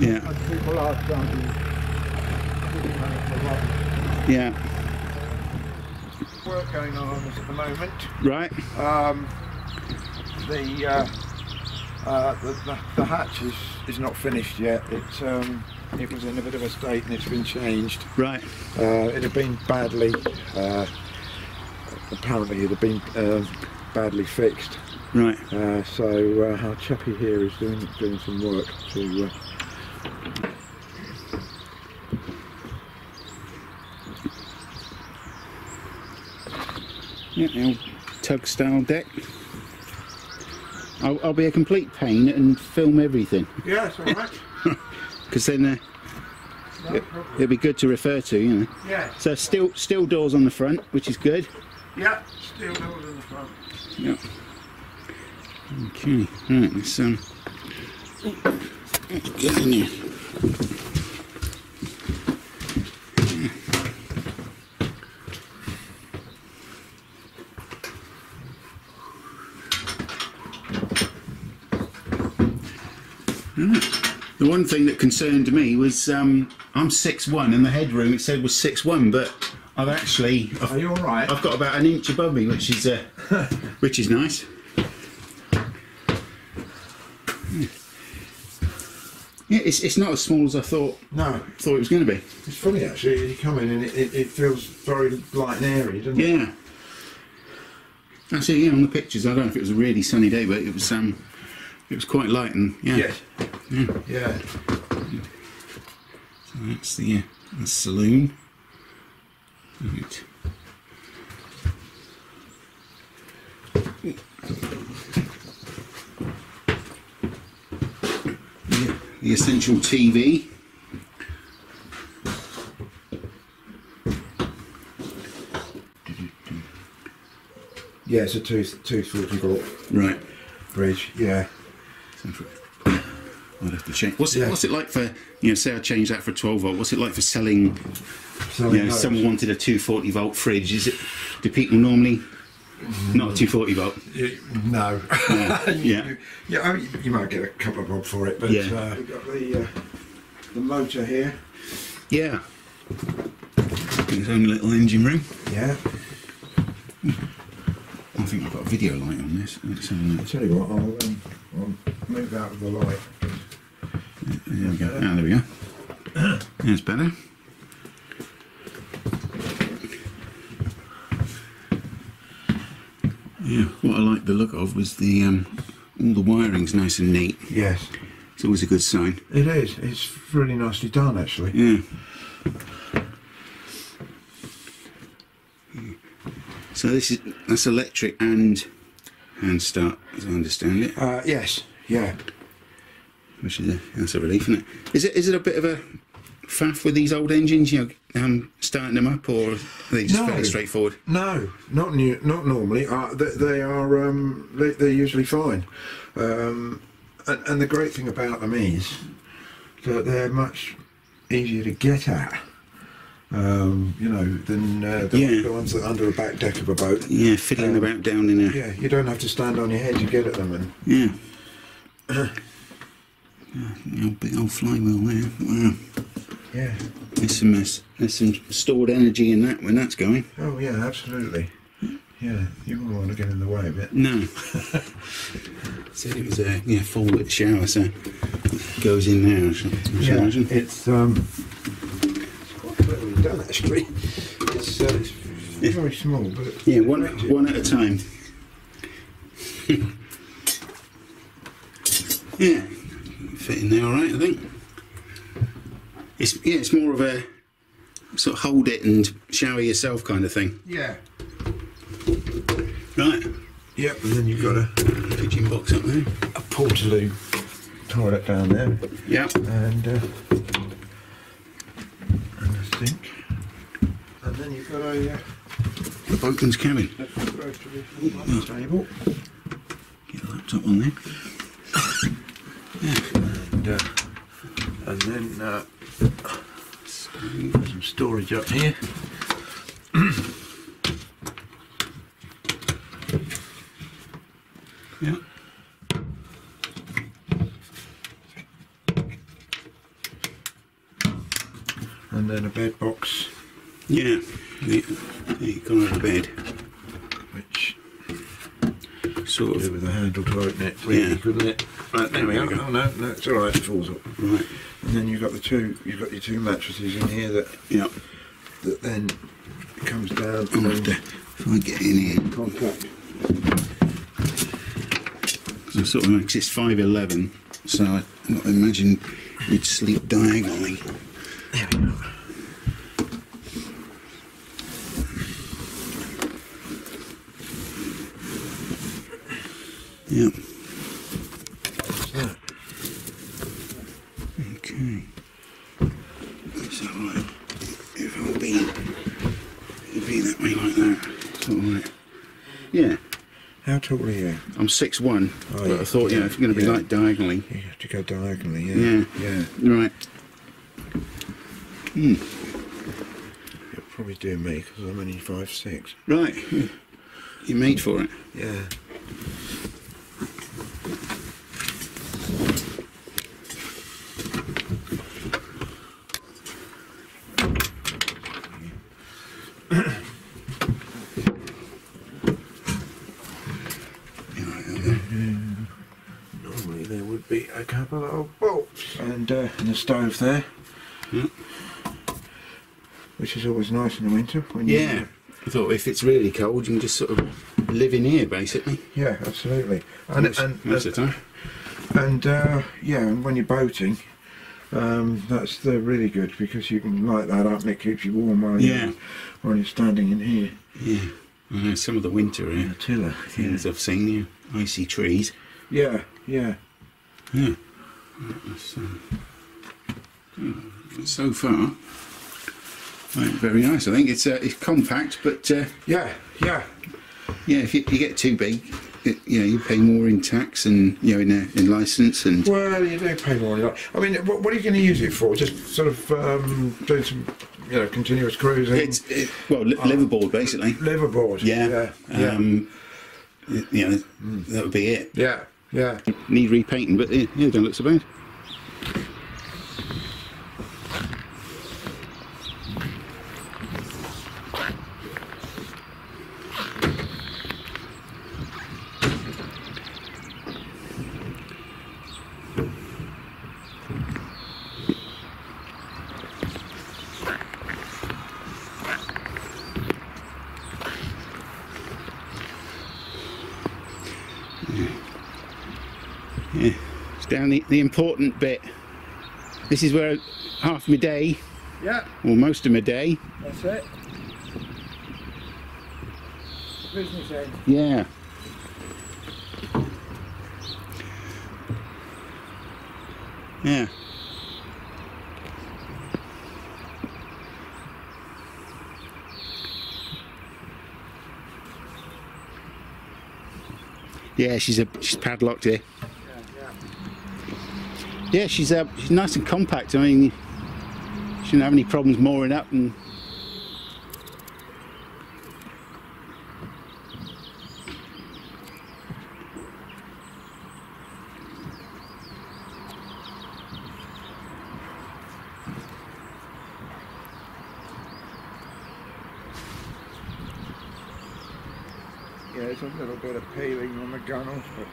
Yeah. People are trying to putting on it for rubbish. Yeah. Work going on at the moment. Right. Um, the, uh, uh, the, the the hatch is, is not finished yet. It um, it was in a bit of a state and it's been changed. Right. Uh, it had been badly, uh, apparently it had been uh, badly fixed. Right. Uh, so uh, our chappie here is doing doing some work to. Yeah, the tug style deck. I'll, I'll be a complete pain and film everything yeah, it's all right. because then uh, no problem. it'll be good to refer to, you know. Yeah, So still, still doors on the front, which is good. yeah, steel doors on the front. Yeah. Okay. Right. Let's um. Get in here. The one thing that concerned me was um, I'm six one, and the headroom it said was six one, but I've actually I've Are you all right? I've got about an inch above me, which is uh, which is nice. Yeah, it's, it's not as small as I thought No, thought it was going to be. it's funny actually. You come in and it, it, it feels very light and airy, doesn't it? Yeah. Actually, yeah, on the pictures, I don't know if it was a really sunny day, but it was um, it was quite light and yeah. Yes. Yeah. Yeah. So that's the, uh, the saloon. Right. The, the essential TV. Yeah, it's a two two forty volt Right. bridge. Yeah. I'd have to change. What's it? Yeah. What's it like for you know? Say I change that for twelve volt. What's it like for selling? So You know, someone wanted a two forty volt fridge. Is it? Do people normally not a two forty volt? no. Yeah. Yeah. You, yeah, I mean, you might get a couple of bob for it, but Yeah. uh, we've got the uh, the motor here. Yeah. His own little engine room. Yeah. I think I've got a video light on this. Let's have a I'll tell you what, I'll, um, I'll move out of the light. There we go. Ah, there we go. That's better. Yeah, what I like the look of was the um, all the wiring's nice and neat. Yes. It's always a good sign. It is. It's really nicely done, actually. Yeah. So this is that's electric and hand start, as I understand it. Uh, yes. Yeah. Which is a, that's a relief, isn't it? Is it is it a bit of a faff with these old engines? You know, um, starting them up, or are they just No. fairly straightforward? No, not new, not normally. Uh, they, they are. Um, they, they're usually fine. Um, and, and the great thing about them is that they're much easier to get at. Um, you know, than uh, the, Yeah. the ones that are under a back deck of a boat. Yeah, fiddling Um, about down in there. Yeah, you don't have to stand on your head to get at them. And yeah. Yeah, big old flywheel there. Wow. yeah, There's some uh, there's some stored energy in that when that's going. oh yeah, absolutely. Yeah, you wouldn't want to get in the way of it. No. Said it was a yeah full lit shower, so it goes in there. I should, I should imagine. it's um, it's quite cleverly done actually. It's, uh, it's very small, but Yeah, one one at a time. yeah, fit in there all right, I think. It's yeah, it's more of a sort of hold it and shower yourself kind of thing, Yeah. right? Yep, and then you've got a, Pigeon box up there. a Portaloo toilet down there, Yeah, and uh, and a sink, and then you've got a, uh, the boatman's cabin. table, Get a laptop on there and, uh, and then uh, some storage up here. yeah. And then a bed box. Yeah, the, the kind of bed which Sort of. with a handle to open it, really, Yeah. couldn't it? Right, there we There go. we go. Oh no, no, it's all right. It falls up. Right. And then you've got the two, you've got your two mattresses in here that Yeah. that then comes down I'll have and to, if I get in here, contact. so sort of makes this 5'11, so I I imagine you'd sleep diagonally. There we go. Yeah. So, Okay. So like, if I'll be, it'll be that way like that. Of yeah. how tall are you? I'm 6'1, Oh, but yeah. I thought, you know, if you're going to be Yeah. like diagonally, You have to go diagonally. Yeah. Yeah. Yeah. right. Hmm. You'll probably do me because I'm only five six. Right. You're made for it. Yeah. You're right, okay. Normally there would be a couple of and, uh, and a stove there, Yeah. which is always nice in the winter. When you, Yeah. I thought if it's really cold, you can just sort of live in here, basically. Yeah, absolutely. And most, and most the time. and uh, yeah, and when you're boating, um, that's the really good because you can light that up and it keeps you warm while Yeah. you're while you're standing in here. Yeah. Know some of the winter the tiller. Yeah. Things I've seen here. Icy trees. Yeah, yeah. Yeah. Um, so far, right, very nice. I think it's uh, it's compact, but uh, Yeah, yeah. yeah, if you, you get too big, it, you know, you pay more in tax and you know in, uh, in license and Well, you do pay more. I mean, what, what are you going to use it for? Just sort of um, doing some, you know, continuous cruising. it's it, well li- liveaboard basically. liveaboard. Yeah. yeah, yeah. Um, you know, that would be it. yeah, yeah. Need repainting, but yeah, yeah, don't look so bad. Yeah, it's down the, the important bit. This is where half my day, Yeah, or most of my day, that's it. Business end. yeah. Yeah. Yeah, she's a she's padlocked here. Yeah, she's uh, she's nice and compact. I mean, she shouldn't have any problems mooring up and Yeah, there's a little bit of peeling on the gunnels, but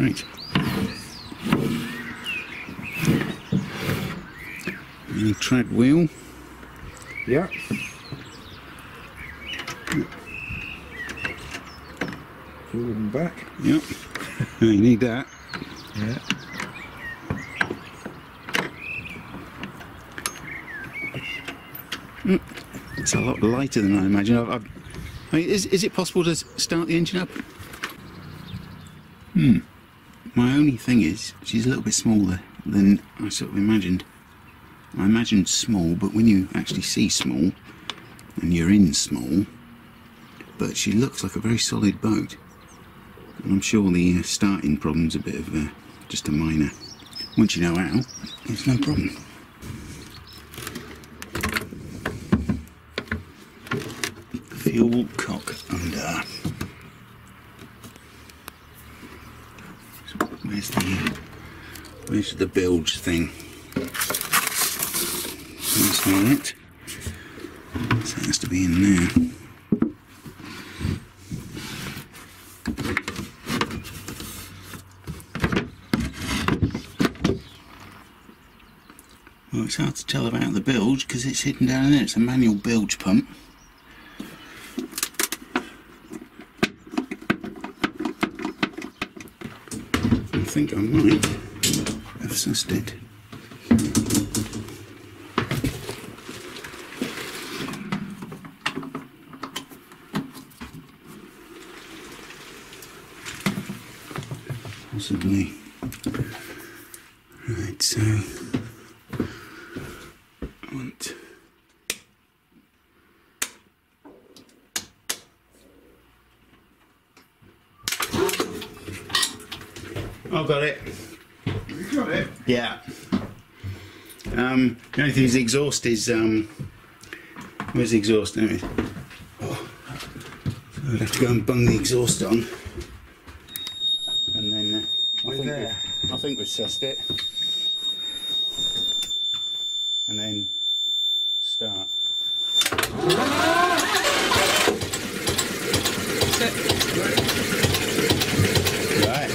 Great. Any tread wheel? yeah. Forward and back. Yep. You need that. Yeah. It's a lot lighter than I imagine. I've, I've, I mean, is, is it possible to start the engine up? Hmm. My only thing is, she's a little bit smaller than I sort of imagined. I imagined small, but when you actually see small, and you're in small, but she looks like a very solid boat. And I'm sure the uh, starting problem's a bit of just a minor. Once you know how, it's no problem. fuel cock under. Where's the where's the bilge thing? Not it. So it has to be in there. Well, it's hard to tell about the bilge because it's hidden down in there. It's a manual bilge pump. I think I might have sussed it. Possibly. Right, so I want I've got it. You got it. Yeah. Um, the only thing is the exhaust is um, where's the exhaust? Anyway, oh. so I'll have to go and bung the exhaust on, and then uh, I We're think there. We've, I think we've sussed it, and then start. Right.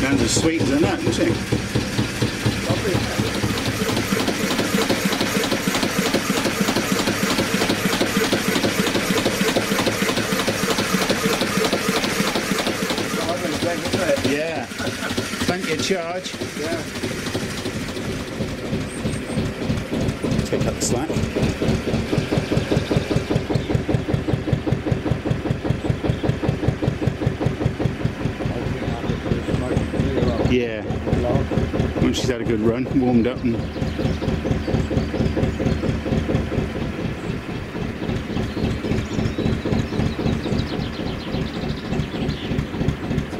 Sounds as sweet a nut, doesn't it? Yeah. Plenty of charge. Yeah. Take up the slack. Yeah. Once she's had a good run, warmed up and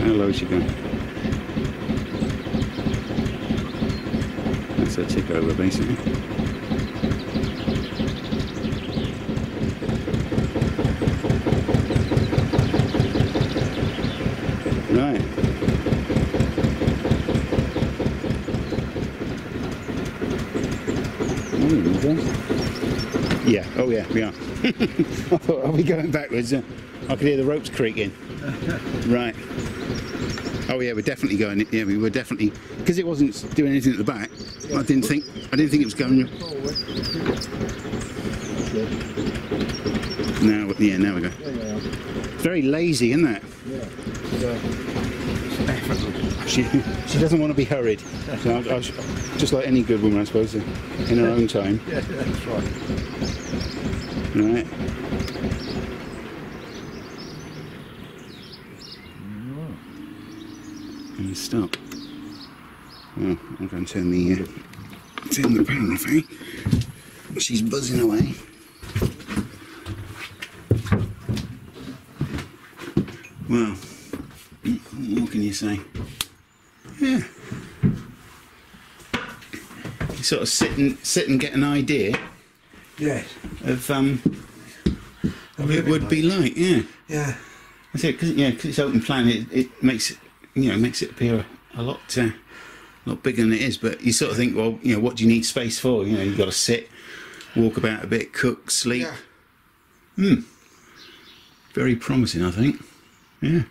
how low she going? That's a tick over basically. Right. Oh, here we go. Yeah, oh yeah, we are. I thought, are we going backwards? Uh, I could hear the ropes creaking. right. Oh yeah, we're definitely going. Yeah, we were definitely because it wasn't doing anything at the back. I didn't think. I didn't think it was going. Now, yeah, now we go. Very lazy, isn't that? Yeah. She she doesn't want to be hurried. So I, I, just like any good woman, I suppose, in her own time. Yeah, that's right. Right. And stop. Well, I'm going to turn the uh, turn the power off, eh? She's buzzing away. Well, what can you say? Yeah. You sort of sit and sit and get an idea Yes. Of um, what it would be like. Yeah. Yeah. That's it, cause, yeah, because it's open plan, it, it makes it, you know, makes it appear a lot, uh, a lot bigger than it is. But you sort of think, well, you know, what do you need space for? You know, you've got to sit, walk about a bit, cook, sleep. Yeah. Very promising, I think. Yeah.